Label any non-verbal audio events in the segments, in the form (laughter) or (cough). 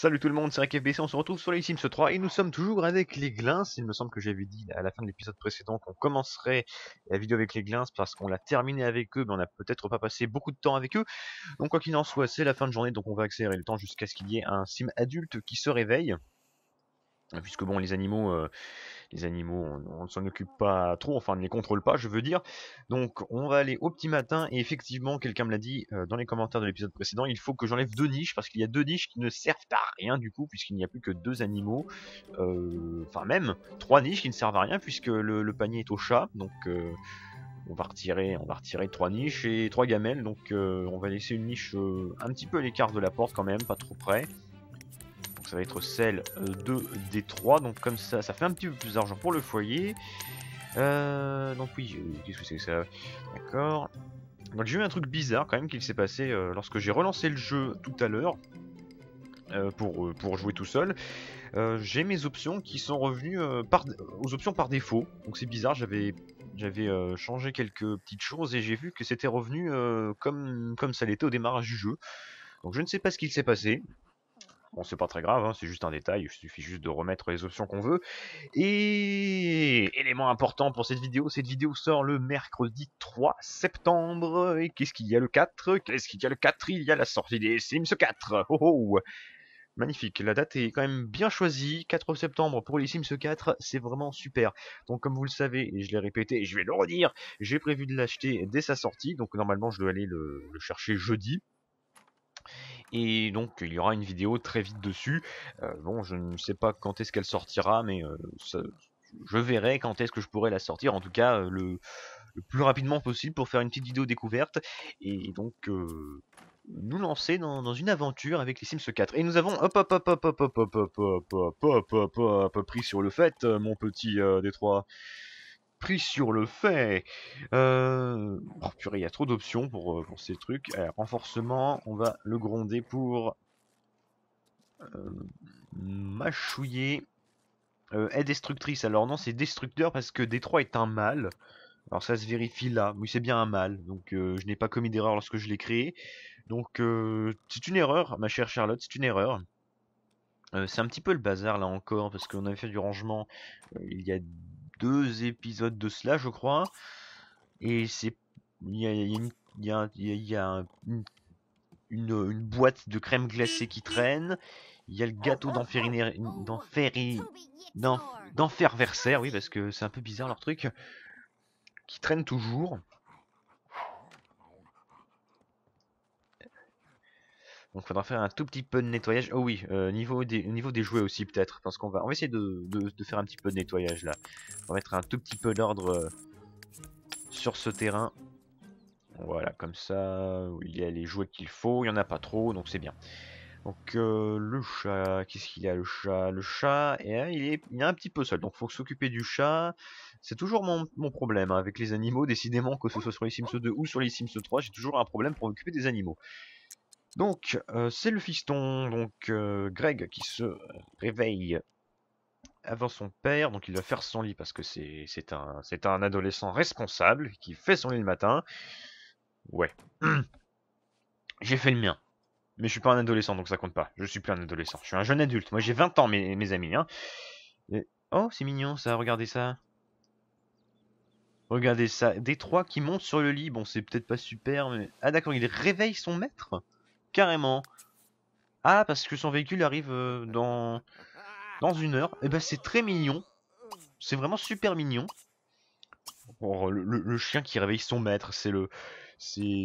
Salut tout le monde, c'est FBC, on se retrouve sur les Sims 3 et nous sommes toujours avec les glins. Il me semble que j'avais dit à la fin de l'épisode précédent qu'on commencerait la vidéo avec les glins parce qu'on l'a terminé avec eux, mais on n'a peut-être pas passé beaucoup de temps avec eux. Donc quoi qu'il en soit, c'est la fin de journée, donc on va accélérer le temps jusqu'à ce qu'il y ait un sim adulte qui se réveille. Puisque bon, les animaux, euh, les animaux, on, ne s'en occupe pas trop, enfin on ne les contrôle pas, je veux dire. Donc on va aller au petit matin, et effectivement, quelqu'un me l'a dit euh, dans les commentaires de l'épisode précédent, il faut que j'enlève deux niches, parce qu'il y a deux niches qui ne servent à rien du coup, puisqu'il n'y a plus que deux animaux, euh, enfin même trois niches qui ne servent à rien, puisque le, panier est au chat, donc... on va retirer on va retirer trois niches et trois gamelles donc on va laisser une niche un petit peu à l'écart de la porte quand même pas trop près ça va être celle euh, de des 3 donc comme ça ça fait un petit peu plus d'argent pour le foyer. Euh, donc oui euh, qu'est-ce que c'est que ça? D'accord. Donc j'ai eu un truc bizarre quand même qui s'est passé lorsque j'ai relancé le jeu tout à l'heure pour, pour jouer tout seul. J'ai mes options qui sont revenues aux options par défaut. Donc c'est bizarre j'avais j'avais changé quelques petites choses et j'ai vu que c'était revenu comme, comme ça l'était au démarrage du jeu. Donc je ne sais pas ce qu'il s'est passé Bon, c'est pas très grave, hein, c'est juste un détail, il suffit juste de remettre les options qu'on veut. Et élément important pour cette vidéo, cette vidéo sort le mercredi 3 septembre. Et qu'est-ce qu'il y a le 4 Qu'est-ce qu'il y a le 4 Il y a la sortie des Sims 4 oh, oh Magnifique, la date est quand même bien choisie, 4 septembre pour les Sims 4, c'est vraiment super. Donc comme vous le savez, et je l'ai répété et je vais le redire, j'ai prévu de l'acheter dès sa sortie, donc normalement je dois aller le chercher jeudi, et donc il y aura une vidéo très vite dessus. Euh, bon, je ne sais pas quand est-ce qu'elle sortira, mais euh, je verrai quand est-ce que je pourrai la sortir. En tout cas, euh, le, plus rapidement possible pour faire une petite vidéo découverte et donc nous lancer dans, une aventure avec les Sims 4. Et nous avons hop hop hop hop hop hop hop hop hop hop hop hop pris sur le fait, mon petit Détroit pris sur le fait. Euh... Oh purée, il y a trop d'options pour, euh, pour, ces trucs. renforcement, on va le gronder pour euh, mâchouiller. Aide destructrice, alors non c'est destructeur parce que Détroit est un mâle. Alors ça se vérifie là, oui c'est bien un mâle, donc je n'ai pas commis d'erreur lorsque je l'ai créé. Donc c'est une erreur, ma chère Charlotte, c'est une erreur. c'est un petit peu le bazar là encore, parce qu'on avait fait du rangement il y a deux épisodes de cela, je crois. Et c'est. Il y a, une, y a, une, boîte de crème glacée qui traîne. Il y a le gâteau d'enferversaire, oui, parce que c'est un peu bizarre leur truc, qui traîne toujours. Donc faudra faire un tout petit peu de nettoyage. Oh oui, euh, niveau, des, jouets aussi peut-être. Parce qu'on va, essayer de, faire un petit peu de nettoyage là. On va mettre un tout petit peu d'ordre euh, sur ce terrain. Voilà, comme ça, il y a les jouets qu'il faut. Il n'y en a pas trop, donc c'est bien. Donc euh, le chat, qu'est-ce qu'il y a le chat? Le chat, et, il, est, il est un petit peu seul, donc faut s'occuper du chat. C'est toujours mon, problème hein, avec les animaux, décidément, que ce soit sur les Sims 2 ou sur les Sims 3, j'ai toujours un problème pour m'occuper des animaux. Donc, euh, c'est le fiston, donc euh, Greg, qui se réveille avant son père. Donc, il va faire son lit parce que c'est un, adolescent responsable qui fait son lit le matin. Ouais. (clears throat) j'ai fait le mien. Mais je suis pas un adolescent, donc ça compte pas. Je suis plus un adolescent. Je suis un jeune adulte. Moi, j'ai 20 ans, mes, amis. Hein. Oh, c'est mignon ça. Regardez ça. Regardez ça. Des trois qui montent sur le lit. Bon, c'est peut-être pas super, mais... Ah d'accord, il réveille son maître? Carrément. Ah, parce que son véhicule arrive euh, dans, dans une heure. Et eh ben c'est très mignon. C'est vraiment super mignon. Oh, le, chien qui réveille son maître, c'est le... C'est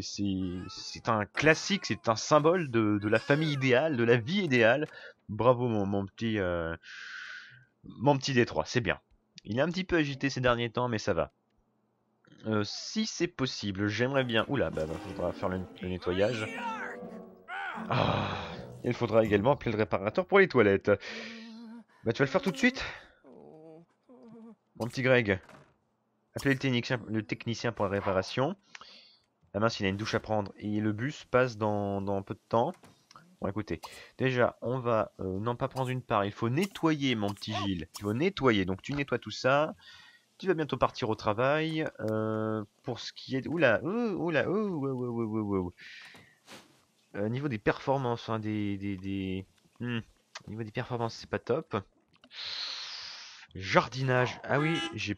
un classique, c'est un symbole de, la famille idéale, de la vie idéale. Bravo mon, petit... Euh, mon petit Détroit, c'est bien. Il est un petit peu agité ces derniers temps, mais ça va. Euh, si c'est possible, j'aimerais bien... Oula, bah, bah faudra faire le nettoyage. Ah, il faudra également appeler le réparateur pour les toilettes. Bah tu vas le faire tout de suite Mon petit Greg. Appelez le technicien, pour la réparation. La mince, il a une douche à prendre et le bus passe dans, dans peu de temps. Bon écoutez, déjà on va euh, non pas prendre une part, il faut nettoyer mon petit Gilles. Il faut nettoyer, donc tu nettoies tout ça. Tu vas bientôt partir au travail. Euh, pour ce qui est... Oula, oula, oula, oula, oula, oula, niveau des performances, hein, des... des, des... Hmm. Au niveau des performances, c'est pas top. Jardinage. Ah oui, j'ai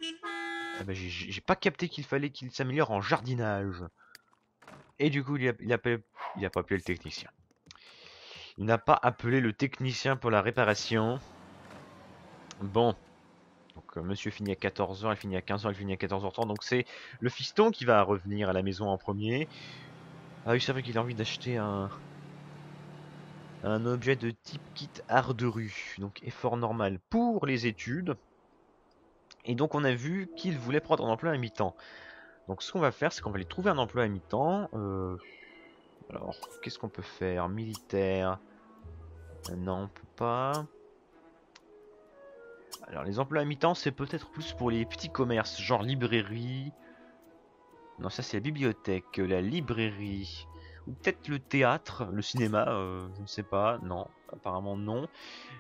ah bah, j'ai pas capté qu'il fallait qu'il s'améliore en jardinage. Et du coup, il a, pas, appelé le technicien. Il n'a pas appelé le technicien pour la réparation. Bon. Donc, euh, monsieur finit à 14h, il finit à 15h, il finit à 14h30. Donc, c'est le fiston qui va revenir à la maison en premier. Ah oui, c'est vrai qu'il a envie d'acheter un... Un objet de type kit art de rue. Donc, effort normal pour les études. Et donc, on a vu qu'il voulait prendre un emploi à mi-temps. Donc, ce qu'on va faire, c'est qu'on va lui trouver un emploi à mi-temps. Euh... Alors, qu'est-ce qu'on peut faire? Militaire. Euh, non, on peut pas. Alors, les emplois à mi-temps, c'est peut-être plus pour les petits commerces, genre librairie. Non, ça c'est la bibliothèque, la librairie. Ou peut-être le théâtre, le cinéma, euh, je ne sais pas. Non, apparemment non.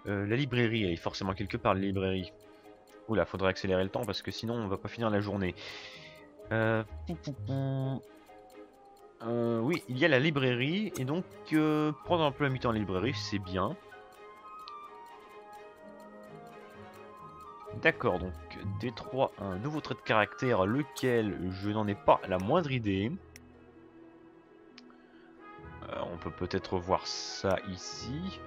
Euh, la librairie, elle est forcément quelque part, la librairie. Oula, faudrait accélérer le temps parce que sinon on va pas finir la journée. Euh, euh, oui, il y a la librairie, et donc prendre un peu la mi-temps la librairie, c'est bien. D'accord, donc D3, un nouveau trait de caractère, lequel je n'en ai pas la moindre idée. Euh, on peut peut-être voir ça ici.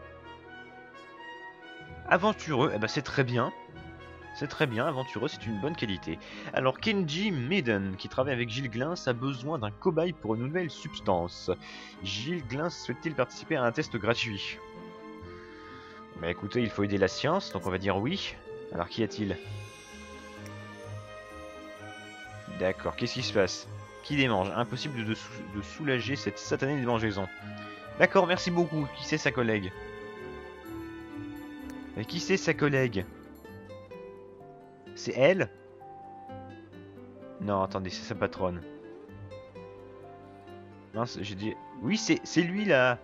Aventureux, eh ben c'est très bien. C'est très bien, aventureux, c'est une bonne qualité. Alors Kenji Maiden, qui travaille avec Gilles Glins, a besoin d'un cobaye pour une nouvelle substance. Gilles Glins souhaite-t-il participer à un test gratuit? Bah écoutez, il faut aider la science, donc on va dire oui. Alors qu'y a-t-il? D'accord, qu'est-ce qui se passe? Qui démange? Impossible de, soulager cette satanée démangeaison. D'accord, merci beaucoup. Qui c'est sa collègue? Qui c'est sa collègue? C'est elle? Non, attendez, c'est sa patronne. J'ai dit... Oui, c'est lui, là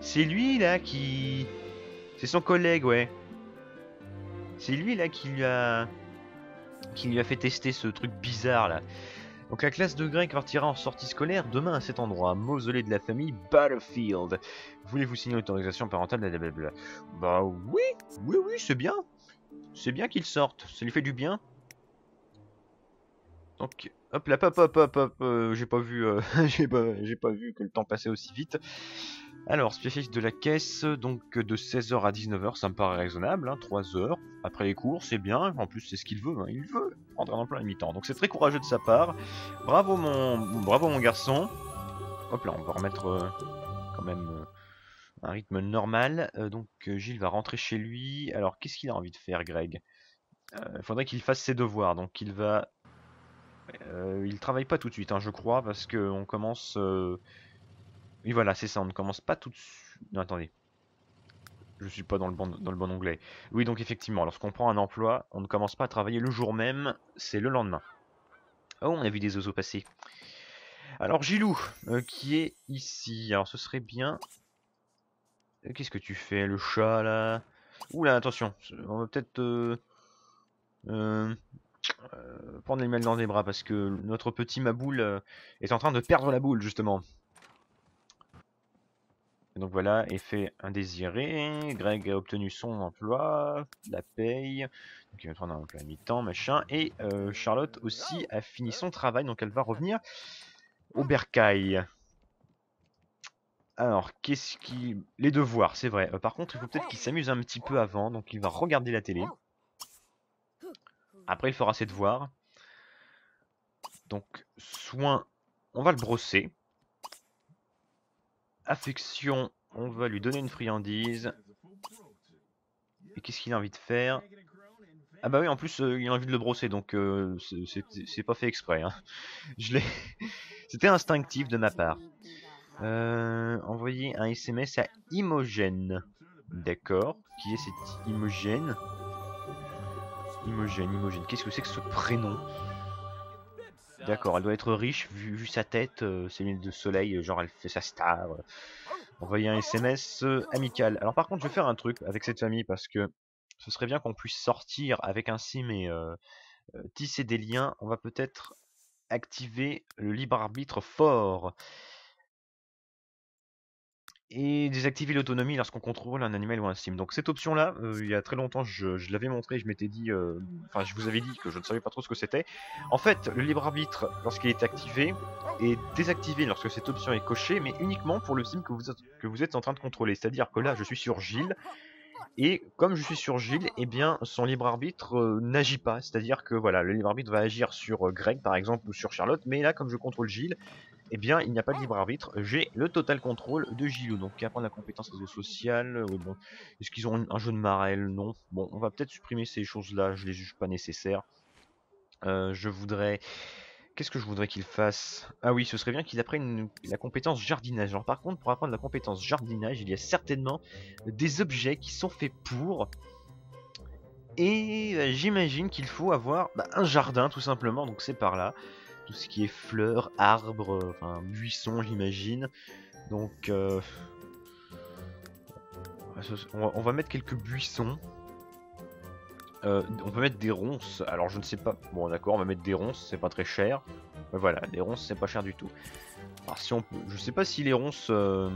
C'est lui, là, qui... C'est son collègue, ouais. C'est lui, là, qui lui a... Qui lui a fait tester ce truc bizarre, là. Donc la classe de grec partira en sortie scolaire demain à cet endroit, mausolée de la famille Battlefield. Voulez-vous signer l'autorisation parentale blablabla Bah oui, oui, oui, c'est bien. C'est bien qu'il sorte, ça lui fait du bien. Donc, hop là, hop, hop, hop, hop, euh, j'ai pas vu, euh, (laughs) j'ai pas, pas, vu que le temps passait aussi vite. Alors, spécialiste de la caisse, donc de 16h à 19h, ça me paraît raisonnable, hein, 3 heures. Après les cours, c'est bien, en plus c'est ce qu'il veut, hein, il veut prendre un emploi à mi-temps. Donc c'est très courageux de sa part. Bravo mon, bravo mon garçon. Hop là, on va remettre euh, quand même un rythme normal. Euh, donc euh, Gilles va rentrer chez lui. Alors qu'est-ce qu'il a envie de faire Greg? Il euh, faudrait qu'il fasse ses devoirs. Donc il va... il travaille pas tout de suite, hein, je crois, parce que on commence... Oui voilà, c'est ça, on ne commence pas tout de suite... Non, attendez. Je suis pas dans le bon, dans le bon onglet. Oui, donc effectivement, lorsqu'on prend un emploi, on ne commence pas à travailler le jour même, c'est le lendemain. Oh, on a vu des oiseaux passer. Alors Gilou, qui est ici. Alors ce serait bien euh, qu'est-ce que tu fais, le chat là? Oula, attention, on va peut-être euh, euh, prendre l'animal dans les bras parce que notre petit Maboule est en train de perdre la boule justement. Donc voilà, effet indésiré. Greg a obtenu son emploi, la paye. Donc il va prendre un emploi à mi-temps, machin. Et Charlotte aussi a fini son travail, donc elle va revenir au bercail. Alors, qu'est-ce qui... Les devoirs, c'est vrai. Euh, par contre, il faut peut-être qu'il s'amuse un petit peu avant. Donc, il va regarder la télé. Après, il fera ses devoirs. Donc, soin, on va le brosser. Affection, on va lui donner une friandise. Et qu'est-ce qu'il a envie de faire? Ah bah oui, en plus, euh, il a envie de le brosser, donc euh, c'est pas fait exprès. Hein. (laughs) (laughs) C'était instinctif de ma part. Euh, envoyer un SMS à Imogène. D'accord. Qui est cette Imogène? Imogène, Imogène. Qu'est-ce que c'est que ce prénom? D'accord, elle doit être riche, vu, sa tête, euh, ses lunettes de soleil, genre elle fait sa star. Envoyer un SMS euh, amical. Alors par contre, je vais faire un truc avec cette famille parce que ce serait bien qu'on puisse sortir avec un sim et euh, tisser des liens. On va peut-être activer le libre arbitre fort. Et désactiver l'autonomie lorsqu'on contrôle un animal ou un sim. Donc cette option là, euh, il y a très longtemps je, l'avais montré, je m'étais dit, euh, enfin je vous avais dit que je ne savais pas trop ce que c'était. En fait, le libre arbitre lorsqu'il est activé est désactivé lorsque cette option est cochée, mais uniquement pour le sim que vous que vous êtes en train de contrôler. C'est-à-dire que là je suis sur Gilles, et comme je suis sur Gilles, eh bien son libre arbitre euh, n'agit pas. C'est-à-dire que voilà, le libre arbitre va agir sur Greg par exemple ou sur Charlotte, mais là comme je contrôle Gilles, eh bien, il n'y a pas de libre arbitre. J'ai le total contrôle de Gilou. Donc, qui apprend la compétence réseau social. Oui, bon. Est-ce qu'ils ont un jeu de Marel Non. Bon, on va peut-être supprimer ces choses-là. Je les juge pas nécessaires. Euh, je voudrais. Qu'est-ce que je voudrais qu'il fasse? Ah oui, ce serait bien qu'il apprenne la compétence jardinage. Alors par contre, pour apprendre la compétence jardinage, il y a certainement des objets qui sont faits pour. Et euh, j'imagine qu'il faut avoir bah, un jardin tout simplement, donc c'est par là tout ce qui est fleurs, arbres, enfin buissons j'imagine. Donc euh, on, va, mettre quelques buissons. Euh, on peut mettre des ronces. Alors je ne sais pas. Bon d'accord, on va mettre des ronces, c'est pas très cher. Mais voilà, des ronces c'est pas cher du tout. Alors si on peut, je sais pas si les ronces euh,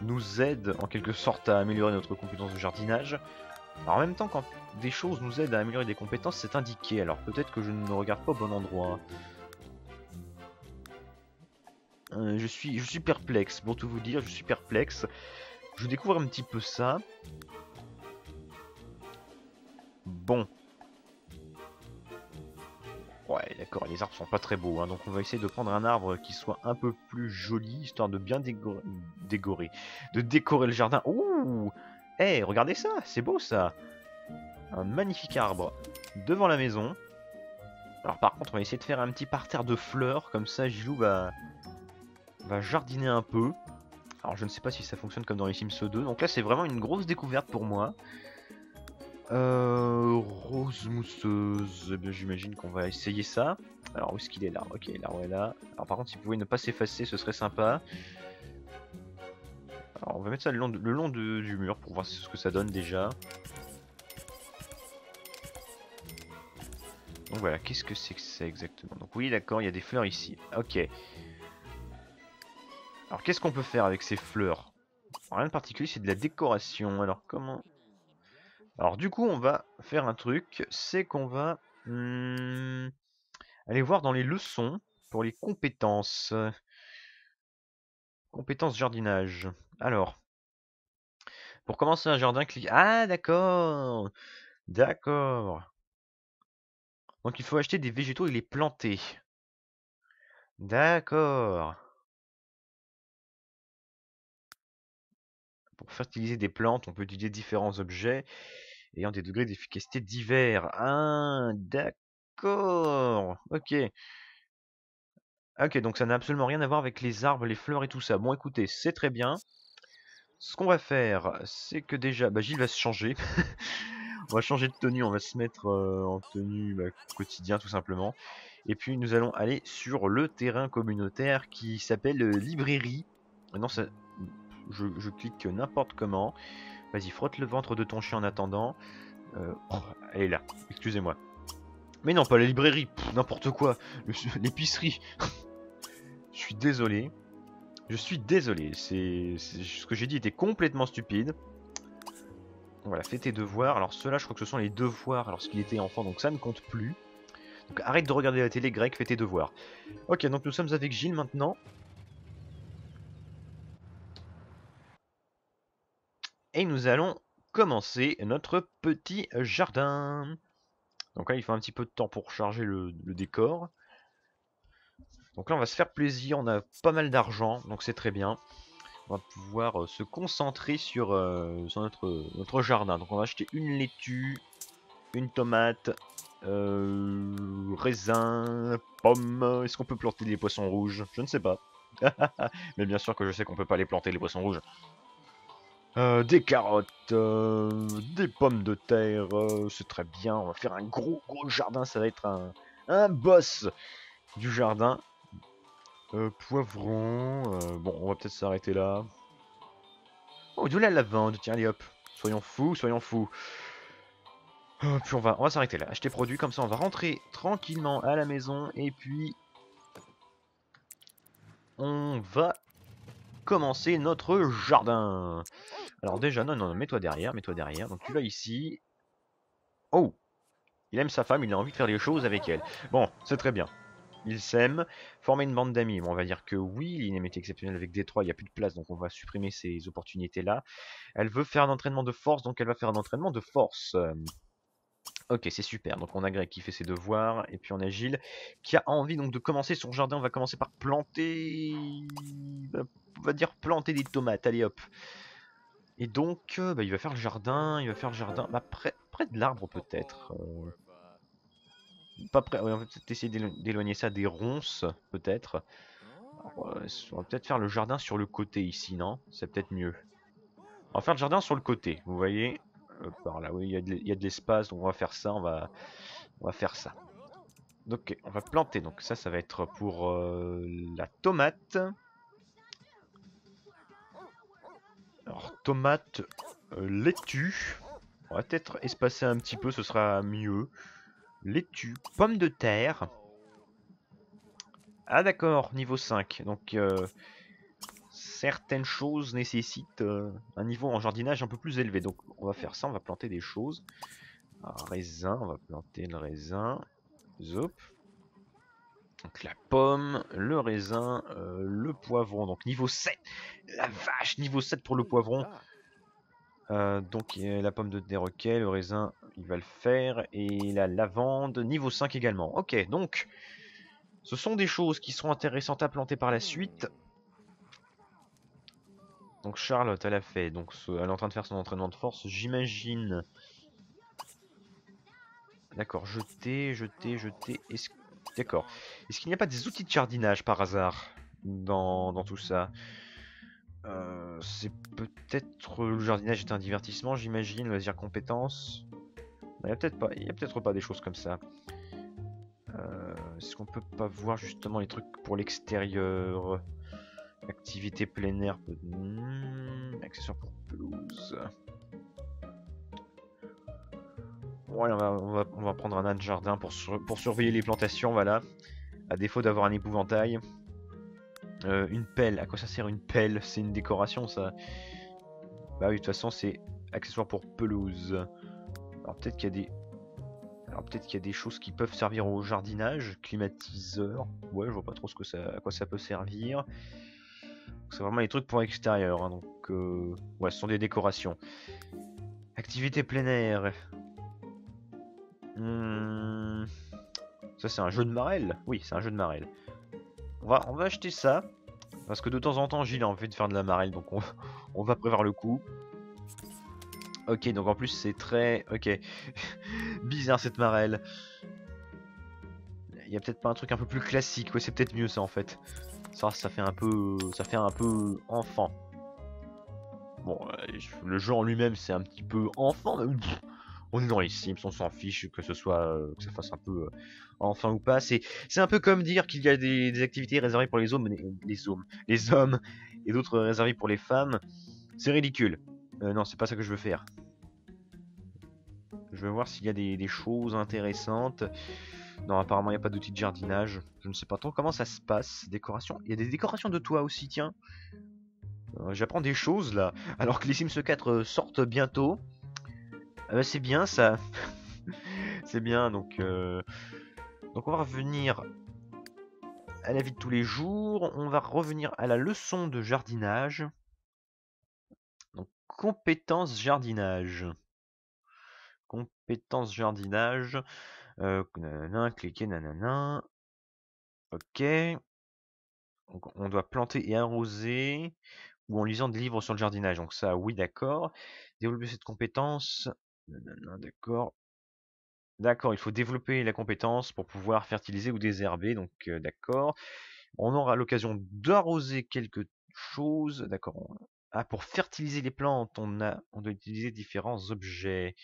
nous aident en quelque sorte à améliorer notre compétence de jardinage. Alors en même temps, quand des choses nous aident à améliorer des compétences, c'est indiqué. Alors peut-être que je ne regarde pas au bon endroit. Euh, je, suis, je suis perplexe, pour tout vous dire, je suis perplexe. Je découvre un petit peu ça. Ouais, d'accord, les arbres sont pas très beaux, hein, donc on va essayer de prendre un arbre qui soit un peu plus joli, histoire de bien décorer, de décorer le jardin. Ouh Eh, regardez ça, c'est beau ça Un magnifique arbre devant la maison. Alors par contre, on va essayer de faire un petit parterre de fleurs, comme ça Gilou va, va jardiner un peu. Alors je ne sais pas si ça fonctionne comme dans les Sims 2. Donc là c'est vraiment une grosse découverte pour moi. Euh, rose mousseuse, eh bien j'imagine qu'on va essayer ça. Alors où est-ce qu'il est là? Ok, là est là. Alors par contre s'il pouvait ne pas s'effacer ce serait sympa. Alors on va mettre ça le long, le long du mur pour voir ce que ça donne déjà. Donc voilà, qu'est-ce que c'est que ça exactement? Donc oui d'accord, il y a des fleurs ici. Ok. Alors qu'est-ce qu'on peut faire avec ces fleurs? Rien de particulier, c'est de la décoration. Alors comment Alors du coup, on va faire un truc, c'est qu'on va hmm, aller voir dans les leçons pour les compétences. Compétences jardinage. Alors, pour commencer un jardin, clique. Ah d'accord D'accord. Donc il faut acheter des végétaux et les planter. D'accord. Pour fertiliser des plantes, on peut utiliser différents objets ayant des degrés d'efficacité divers. Ah, d'accord. Ok. Ok, donc ça n'a absolument rien à voir avec les arbres, les fleurs et tout ça. Bon, écoutez, c'est très bien. Ce qu'on va faire, c'est que déjà, bah, Gilles va se changer. (laughs) on va changer de tenue, on va se mettre euh, en tenue bah, quotidien tout simplement. Et puis nous allons aller sur le terrain communautaire qui s'appelle euh, librairie. Non, ça, je, clique n'importe comment. Vas-y, frotte le ventre de ton chien en attendant. Euh, oh, elle est là, excusez-moi. Mais non, pas la librairie, n'importe quoi. L'épicerie. (laughs) je suis désolé. Je suis désolé. C'est ce que j'ai dit était complètement stupide. Voilà, fais tes devoirs. Alors ceux-là, je crois que ce sont les devoirs lorsqu'il était enfant, donc ça ne compte plus. Donc arrête de regarder la télé, Greg, fais tes devoirs. Ok, donc nous sommes avec Gilles maintenant. Et nous allons commencer notre petit jardin. Donc là, il faut un petit peu de temps pour charger le, décor. Donc là, on va se faire plaisir. On a pas mal d'argent, donc c'est très bien. On va pouvoir euh, se concentrer sur, euh, notre, notre jardin. Donc on va acheter une laitue, une tomate, euh, raisin, pomme. Est-ce qu'on peut planter des poissons rouges? Je ne sais pas. (laughs) Mais bien sûr que je sais qu'on peut pas les planter les poissons rouges. Euh, des carottes, euh, des pommes de terre, euh, c'est très bien. On va faire un gros gros jardin, ça va être un, boss du jardin. poivron, bon, on va peut-être s'arrêter là. Oh, de la lavande, tiens, allez hop. Soyons fous, soyons fous. puis on va, on va s'arrêter là. Acheter produits, comme ça on va rentrer tranquillement à la maison. Et puis, on va commencer notre jardin. Alors déjà, non, non, non mets-toi derrière, mets-toi derrière. Donc tu vas ici. Oh Il aime sa femme, il a envie de faire des choses avec elle. Bon, c'est très bien. Il s'aime. Former une bande d'amis. Bon, on va dire que oui, l'inem est exceptionnel avec Détroit, il n'y a plus de place, donc on va supprimer ces opportunités-là. Elle veut faire un entraînement de force, donc elle va faire un entraînement de force. Ok, c'est super. Donc on a Greg qui fait ses devoirs, et puis on a Gilles qui a envie donc de commencer son jardin. On va commencer par planter... On va dire planter des tomates, allez hop. Et donc, euh, bah, il va faire le jardin, il va faire le jardin, bah, près, de l'arbre peut-être. Euh. Pas près, on va peut-être essayer d'éloigner ça des ronces, peut-être. On va peut-être faire le jardin sur le côté ici, non? C'est peut-être mieux. On va faire le jardin sur le côté, vous voyez? Euh, par là, oui, il y a de l'espace, donc on va faire ça, on va, faire ça. Donc on va planter, donc ça, ça va être pour euh, la tomate. Alors, tomate euh, laitue. On va peut-être espacer un petit peu, ce sera mieux. Laitue, pomme de terre. Ah d'accord, niveau 5. Donc certaines choses nécessitent euh, un niveau en jardinage un peu plus élevé. Donc on va faire ça, on va planter des choses. Un raisin, on va planter le raisin. Zop. Donc la pomme, le raisin, euh, le poivron. Donc niveau 7. La vache, niveau 7 pour le poivron. Euh, donc la pomme de déroquet, le raisin, il va le faire. Et la lavande, niveau 5 également. Ok, donc ce sont des choses qui seront intéressantes à planter par la suite. Donc Charlotte, elle a fait. Donc elle est en train de faire son entraînement de force. J'imagine. D'accord, jeter, jeter, jeter. Est D'accord. Est-ce qu'il n'y a pas des outils de jardinage par hasard dans, tout ça? Euh, C'est peut-être le jardinage est un divertissement, j'imagine. Loisir compétence. Il n'y a peut-être pas, il y a peut-être pas des choses comme ça. Euh, est-ce qu'on peut pas voir justement les trucs pour l'extérieur? Activité plein air. Hmm, accessoire pour pelouse. Ouais, on va, prendre un âne jardin pour, pour surveiller les plantations, voilà. À défaut d'avoir un épouvantail. Euh, une pelle, à quoi ça sert une pelle? C'est une décoration ça Bah oui, de toute façon c'est accessoire pour pelouse. Alors peut-être qu'il y a des... Alors peut-être qu'il y a des choses qui peuvent servir au jardinage. Climatiseur. Ouais, je vois pas trop ce que ça, à quoi ça peut servir. C'est vraiment les trucs pour l'extérieur. Hein, donc, euh, ouais, ce sont des décorations. Activité plein air. Hmm. Ça, c'est un jeu de marelle Oui, c'est un jeu de marelle. On va, acheter ça. Parce que de temps en temps, Gilles a envie de faire de la marelle. Donc, (laughs) on, va prévoir le coup. Ok, donc en plus, c'est très... Ok. (laughs) Bizarre, cette marelle. Il y a peut-être pas un truc un peu plus classique. Ouais, c'est peut-être mieux, ça, en fait. Ça, ça fait un peu, ça fait un peu enfant. Bon, euh, le jeu en lui-même, c'est un petit peu enfant. On est dans les Sims, on s'en fiche que ce soit, euh, que ça fasse un peu euh, enfant ou pas. C'est, c'est un peu comme dire qu'il y a des, activités réservées pour les hommes, les hommes, les hommes, et d'autres réservées pour les femmes. C'est ridicule. non, c'est pas ça que je veux faire. Je veux voir s'il y a des, choses intéressantes. Non, apparemment, il n'y a pas d'outil de jardinage. Je ne sais pas trop comment ça se passe. Décoration. Il y a des décorations de toit aussi, tiens. Euh, j'apprends des choses là. Alors que les Sims 4 euh, sortent bientôt. Ah bah, c'est bien ça. (laughs) c'est bien donc. Euh, donc on va revenir à la vie de tous les jours. On va revenir à la leçon de jardinage. Donc compétences jardinage. Compétences jardinage. Euh, cliquer, nanana. Ok. on doit planter et arroser ou en lisant des livres sur le jardinage. Donc ça, oui, d'accord. Développer cette compétence. D'accord. D'accord, il faut développer la compétence pour pouvoir fertiliser ou désherber. Donc d'accord. On aura l'occasion d'arroser quelque chose. D'accord. Ah, pour fertiliser les plantes, on, a, on doit utiliser différents objets.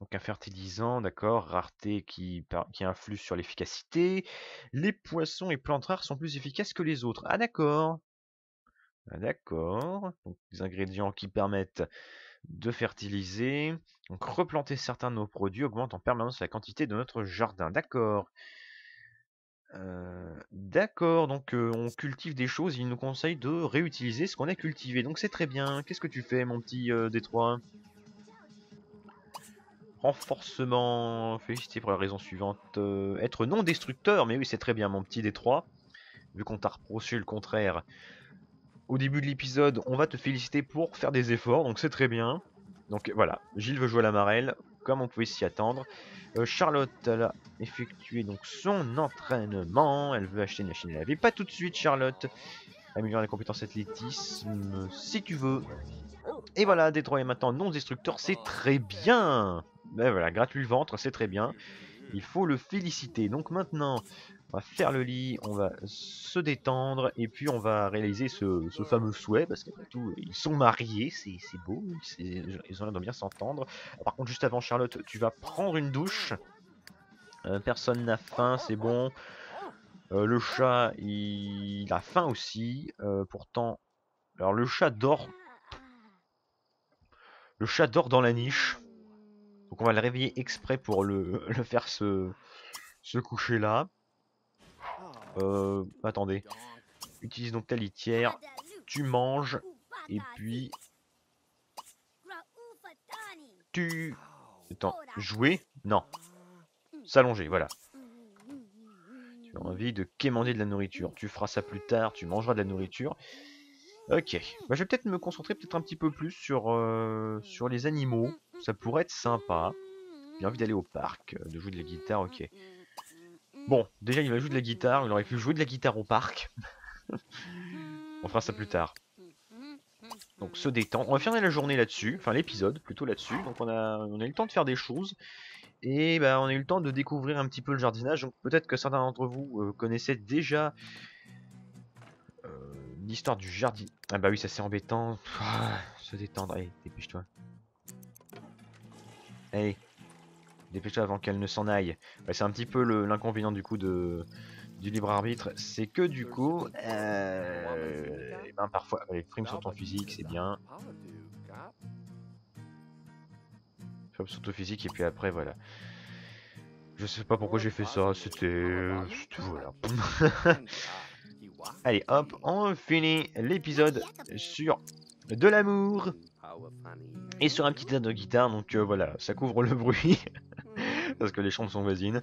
Donc un fertilisant, d'accord, rareté qui, qui influe sur l'efficacité. Les poissons et plantes rares sont plus efficaces que les autres. Ah d'accord. Ah, d'accord. Donc ingrédients qui permettent de fertiliser. Donc replanter certains de nos produits augmente en permanence la quantité de notre jardin. D'accord. Euh, D'accord, donc euh, on cultive des choses, il nous conseille de réutiliser ce qu'on a cultivé, donc c'est très bien. Qu'est-ce que tu fais mon petit euh, Détroit? Renforcement, félicité pour la raison suivante, être non destructeur, mais oui c'est très bien mon petit Détroit, vu qu'on t'a reproché le contraire. Au début de l'épisode, on va te féliciter pour faire des efforts, donc c'est très bien. Donc voilà, Gilles veut jouer à la marelle, comme on pouvait s'y attendre. Euh, Charlotte, elle a effectué donc son entraînement. Elle veut acheter une machine à laver. Pas tout de suite, Charlotte. Améliorer les compétences athlétisme, si tu veux. Et voilà, Détroit est maintenant non destructeur, c'est très bien. Ben voilà, gratuit le ventre, c'est très bien. Il faut le féliciter. Donc maintenant, on va faire le lit, on va se détendre, et puis on va réaliser ce, fameux souhait, parce qu'après tout, ils sont mariés, c'est beau, ils ont l'air de bien s'entendre. Par contre, juste avant, Charlotte, tu vas prendre une douche. Euh, personne n'a faim, c'est bon. Euh, le chat, il... a faim aussi. Euh, pourtant, alors le chat dort. Le chat dort dans la niche. Donc on va le réveiller exprès pour le, (laughs) faire se coucher là. Euh, attendez. Utilise donc ta litière. Tu manges. Et puis... Tu... Attends, jouer? Non. S'allonger, voilà. Tu as envie de quémander de la nourriture. Tu feras ça plus tard, tu mangeras de la nourriture. Ok. Bah, je vais peut-être me concentrer peut-être un petit peu plus sur, euh, sur les animaux. Ça pourrait être sympa. J'ai envie d'aller au parc, euh, de jouer de la guitare, ok. Bon, déjà il va jouer de la guitare, il aurait pu jouer de la guitare au parc. (laughs) on fera ça plus tard. Donc se détendre. On va finir la journée là-dessus, enfin l'épisode plutôt là-dessus. Donc on a, on a eu le temps de faire des choses. Et bah, on a eu le temps de découvrir un petit peu le jardinage. Donc peut-être que certains d'entre vous euh, connaissaient déjà euh, l'histoire du jardin. Ah bah oui, ça c'est embêtant. Ah, se détendre. Allez, dépêche-toi. Allez, dépêche-toi avant qu'elle ne s'en aille. c'est un petit peu l'inconvénient du coup de, du libre arbitre, c'est que du coup, euh, ben parfois, les primes sur ton physique, c'est bien. sur ton physique et puis après voilà. Je sais pas pourquoi j'ai fait ça, c'était... voilà. (laughs) Allez hop, on finit l'épisode sur de l'amour et sur un petit air de guitare, donc euh, voilà, ça couvre le bruit parce que les chambres sont voisines.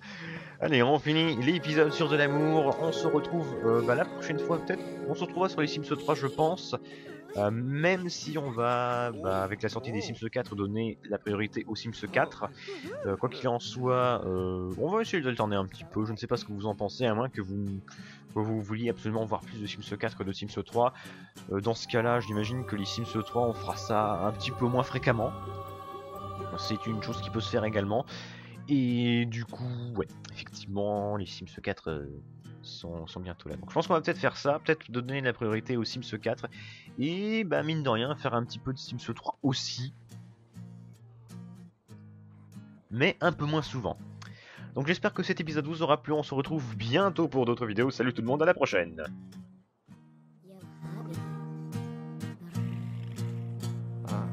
Allez, on finit l'épisode sur de l'amour. On se retrouve euh, bah, la prochaine fois, peut-être. On se retrouvera sur les Sims 3, je pense. Euh, même si on va, bah, avec la sortie des Sims 4, donner la priorité aux Sims 4. Euh, quoi qu'il en soit, on va essayer d'alterner un petit peu. Je ne sais pas ce que vous en pensez, à moins que vous, que vous vouliez absolument voir plus de Sims 4 que de Sims 3. dans ce cas-là, j'imagine que les Sims 3, on fera ça un petit peu moins fréquemment. C'est une chose qui peut se faire également. Et du coup, ouais, effectivement, les Sims 4 euh, sont, bientôt là. Donc je pense qu'on va peut-être faire ça, peut-être donner la priorité aux Sims 4. Et bah mine de rien, faire un petit peu de Sims 3 aussi. Mais un peu moins souvent. Donc j'espère que cet épisode vous aura plu, on se retrouve bientôt pour d'autres vidéos. Salut tout le monde, à la prochaine ah,